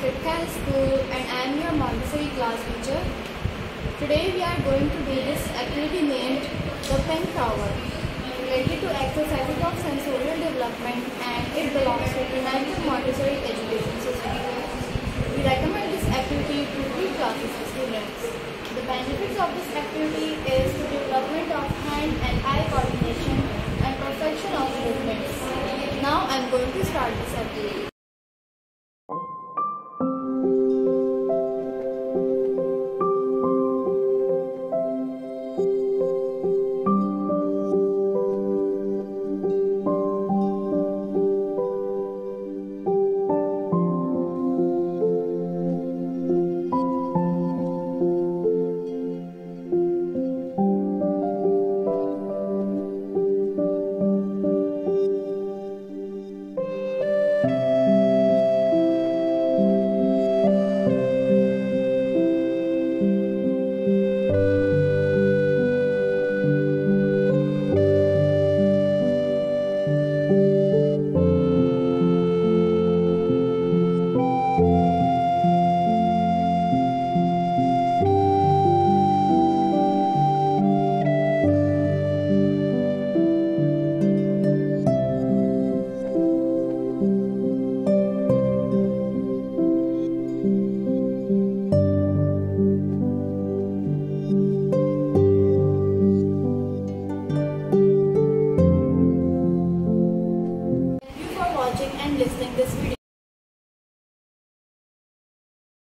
Spitcal School and I am your Montessori class teacher. Today we are going to do this activity named the pink tower related to exercises of sensorial development and it belongs to United Montessori Education System. We recommend this activity to three classes of students. The benefits of this activity is the development of hand and eye coordination and perfection of movements. Now I am going to start this activity. listening this video.